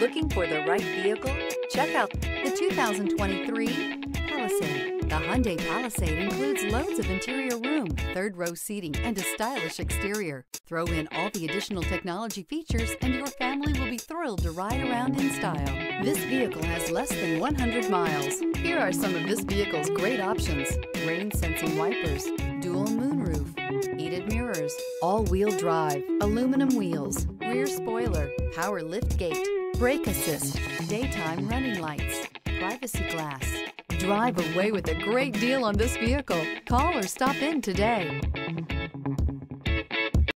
Looking for the right vehicle? Check out the 2023 Palisade. The Hyundai Palisade includes loads of interior room, third row seating, and a stylish exterior. Throw in all the additional technology features and your family will be thrilled to ride around in style. This vehicle has less than 100 miles. Here are some of this vehicle's great options. Rain sensing wipers, dual moonroof, heated mirrors, all-wheel drive, aluminum wheels, rear spoiler, power lift gate, brake assist, daytime running lights, privacy glass. Drive away with a great deal on this vehicle. Call or stop in today.